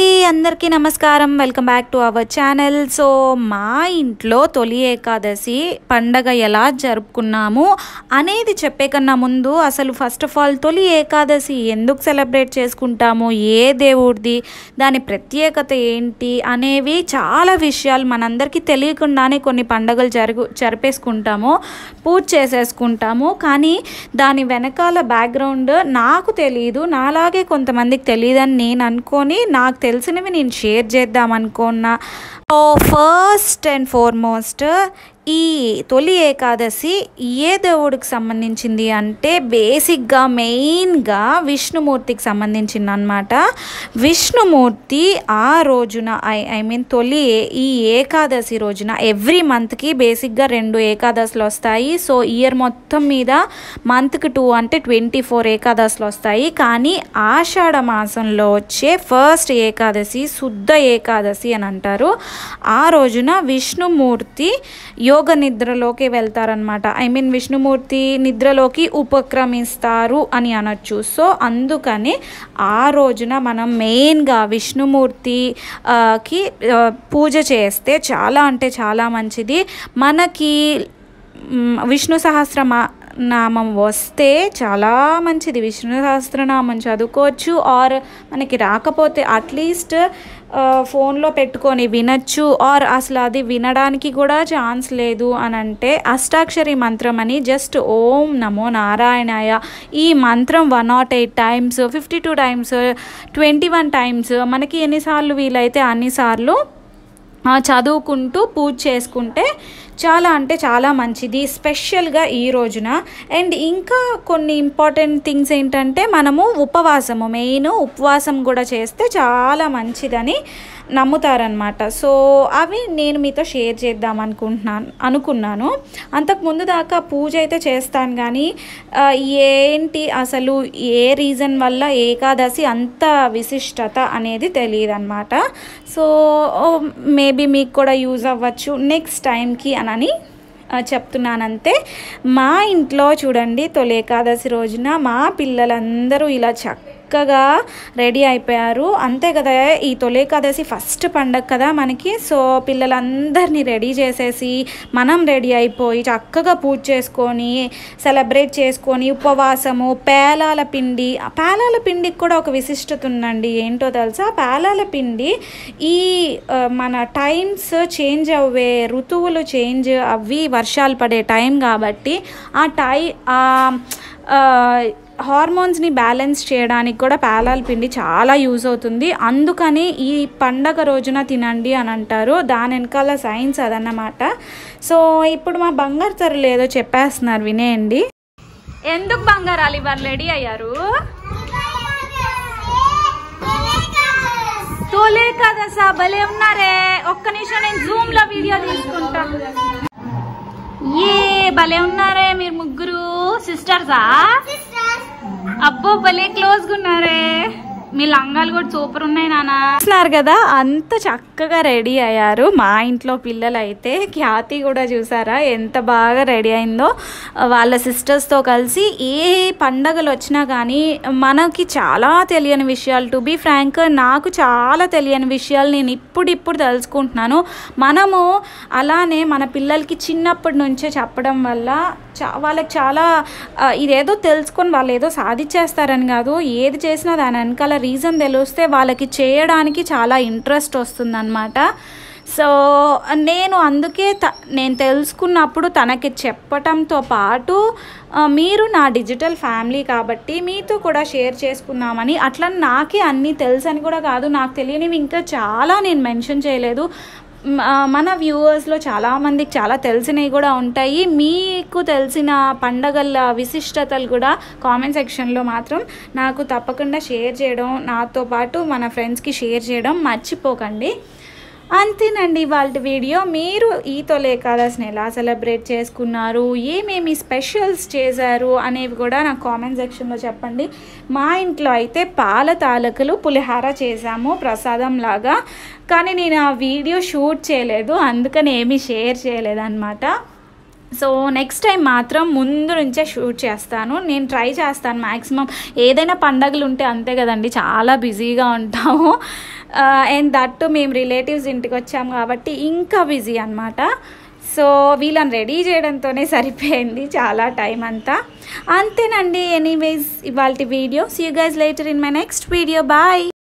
అందరికీ నమస్కారం. Welcome back to our channel so మా ఇంట్లో తొలి ఏకాదశి పండగ ఎలా జరుపుకున్నాము అనేది చెప్పే కన్నా ముందు అసలు ఫస్ట్ ఆఫ్ ఆల్ తొలి ఏకాదశి ఎందుకు సెలబ్రేట్ చేసుకుంటాము? ఏ దేవుడిది? దాని ప్రత్యేకత ఏంటి? అనేవి చాలా విషయాలు మనందరికీ తెలియకుండానే కొన్ని పండగలు జరుగు జరిపేసుకుంటాము పూజ చేసేసుకుంటాము. కానీ దాని వెనకాల బ్యాక్గ్రౌండ్ నాకు తెలియదు నాలాగే కొంతమందికి తెలియదని నేను అనుకొని నాకు తెలిసినవి నేను షేర్ చేద్దాం అనుకున్నా సో ఫస్ట్ అండ్ ఫార్మోస్ట్ ఈ తొలి ఏకాదశి ఏ దేవుడికి సంబంధించింది అంటే బేసిక్గా మెయిన్గా విష్ణుమూర్తికి సంబంధించింది అనమాట విష్ణుమూర్తి ఆ రోజున ఐ ఐ మీన్ తొలి ఏ- ఈ ఏకాదశి రోజున ఎవ్రీ మంత్కి బేసిక్గా రెండు ఏకాదశులు వస్తాయి. సో ఇయర్ మొత్తం మీద మంత్కి టూ అంటే ట్వంటీ ఫోర్ ఏకాదశులు వస్తాయి. కానీ ఆషాఢ మాసంలో వచ్చే ఫస్ట్ ఏకాదశి శుద్ధ ఏకాదశి అని అంటారు. ఆ రోజున విష్ణుమూర్తి యోగ నిద్రలోకి వెళ్తారనమాట ఐ మీన్ విష్ణుమూర్తి నిద్రలోకి ఉపక్రమిస్తారు అని అనొచ్చు. సో అందుకని ఆ రోజున మనం మెయిన్గా విష్ణుమూర్తికి పూజ చేస్తే చాలా అంటే చాలా మంచిది. మనకి విష్ణు సహస్రమా నామం వస్తే చాలా మంచిది. విష్ణు సహస్రనామం చదువుకోవచ్చు. ఆర్ మనకి రాకపోతే అట్లీస్ట్ ఫోన్లో పెట్టుకొని వినొచ్చు. ఆర్ అసలు అది వినడానికి కూడా ఛాన్స్ లేదు అని అంటే అష్టాక్షరి మంత్రం అని జస్ట్ ఓం నమో నారాయణాయ. ఈ మంత్రం one nought eight times fifty two times twenty one times మనకి ఎన్నిసార్లు వీలైతే అన్నిసార్లు చదువుకుంటూ పూజ చేసుకుంటే చాలా అంటే చాలా మంచిది స్పెషల్గా ఈ రోజున. అండ్ ఇంకా కొన్ని ఇంపార్టెంట్ థింగ్స్ ఏంటంటే మనము ఉపవాసము మెయిన్ ఉపవాసం కూడా చేస్తే చాలా మంచిదని నమ్ముతారనమాట సో అవి నేను మీతో షేర్ చేద్దాం అనుకుంటున్నాను అనుకున్నాను. అంతకు ముందు దాకా పూజ అయితే చేస్తాను కానీ ఏంటి అసలు ఏ రీజన్ వల్ల ఏకాదశి అంత విశిష్టత అనేది తెలియదు అనమాట సో మేబీ మీకు కూడా యూజ్ అవ్వచ్చు నెక్స్ట్ టైంకి అనని చెప్తున్నానంతే. మా ఇంట్లో చూడండి తొలి ఏకాదశి రోజున మా పిల్లలందరూ ఇలా చక్క చక్కగా రెడీ అయిపోయారు. అంతే కదా ఈ తొలి ఏకాదశి ఫస్ట్ పండగ కదా మనకి. సో పిల్లలందరినీ రెడీ చేసేసి మనం రెడీ అయిపోయి చక్కగా పూజ చేసుకొని సెలబ్రేట్ చేసుకొని ఉపవాసము పేలాల పిండి. పేలాల పిండికి కూడా ఒక విశిష్టత ఉందండి. ఏంటో తెలుసా? పేలాల పిండి ఈ మన టైమ్స్ చేంజ్ అవ్వే ఋతువులు చేంజ్ అవి వర్షాలు పడే టైం కాబట్టి ఆ టై హార్మోన్స్ని బ్యాలెన్స్ చేయడానికి కూడా పేలాల పిండి చాలా యూజ్ అవుతుంది. అందుకని ఈ పండగ రోజున తినండి అని అంటారు. దాని వెనకాల సైన్స్ అదన్నమాట. సో ఇప్పుడు మా బంగారు తరలు ఏదో చెప్పేస్తున్నారు వినేయండి. ఎందుకు బంగారాలు ఇవాళ రెడీ అయ్యారు? తోలే కదా సా భలే ఉన్నారే. ఒక్క నిమిషం నేను జూమ్లో వీడియో తీసుకుంటా. ఏ భలే ఉన్నారే మీరు ముగ్గురు సిస్టర్సా అబ్బో భలే క్లోజ్గా ఉన్నారే. మీ లంగాలు కూడా సూపర్ ఉన్నాయి నాన్న చూస్తున్నారు కదా అంత చక్కగా రెడీ అయ్యారు. మా ఇంట్లో పిల్లలు అయితే ఖ్యాతి కూడా చూసారా ఎంత బాగా రెడీ అయిందో. వాళ్ళ సిస్టర్స్తో కలిసి ఏ పండగలు వచ్చినా కానీ మనకి చాలా తెలియని విషయాలు. టు బీ ఫ్రాంక్ నాకు చాలా తెలియని విషయాలు నేను ఇప్పుడు ఇప్పుడు తెలుసుకుంటున్నాను. మనము అలానే మన పిల్లలకి చిన్నప్పటి నుంచే చెప్పడం వల్ల చా వాళ్ళకి చాలా ఇదేదో తెలుసుకొని వాళ్ళు ఏదో సాధించేస్తారని కాదు. ఏది చేసినా దాని వెనకాల రీజన్ తెలిస్తే వాళ్ళకి చేయడానికి చాలా ఇంట్రెస్ట్ వస్తుందన్నమాట. సో నేను అందుకే త నేను తెలుసుకున్నప్పుడు తనకి చెప్పటంతో పాటు మీరు నా డిజిటల్ ఫ్యామిలీ కాబట్టి మీతో కూడా షేర్ చేసుకుందామని అట్లా నాకే అన్నీ తెలుసు అని కూడా కాదు నాకు తెలియనివి ఇంకా చాలా నేను మెన్షన్ చేయలేదు. మన వ్యూవర్స్లో చాలామందికి చాలా తెలిసినవి కూడా ఉంటాయి. మీకు తెలిసిన పండగల విశిష్టతలు కూడా కామెంట్ సెక్షన్లో మాత్రం నాకు తప్పకుండా షేర్ చేయడం నాతో పాటు మన ఫ్రెండ్స్కి షేర్ చేయడం మర్చిపోకండి. అంతేనండి వాళ్ళ వీడియో. మీరు ఈ తొలి ఏకాదశిని ఎలా సెలబ్రేట్ చేసుకున్నారు? ఏమేమి స్పెషల్స్ చేశారు? అనేవి కూడా నాకు కామెంట్ సెక్షన్లో చెప్పండి. మా ఇంట్లో అయితే పాల తాలకులు పులిహార చేశాము ప్రసాదం లాగా. కానీ నేను ఆ వీడియో షూట్ చేయలేదు. అందుకని ఏమీ షేర్ చేయలేదన్నమాట. సో నెక్స్ట్ టైం మాత్రం ముందు నుంచే షూట్ చేస్తాను. నేను ట్రై చేస్తాను మ్యాక్సిమం ఏదైనా పండగలు ఉంటే అంతే కదండి. చాలా బిజీగా ఉంటాము. అండ్ దట్టు మేము రిలేటివ్స్ ఇంటికి వచ్చాము కాబట్టి ఇంకా బిజీ అనమాట సో వీళ్ళని రెడీ చేయడంతోనే సరిపోయింది చాలా టైం అంతా. అంతేనండి ఎనీవేస్ ఇవాళ video see you guys later in my next video bye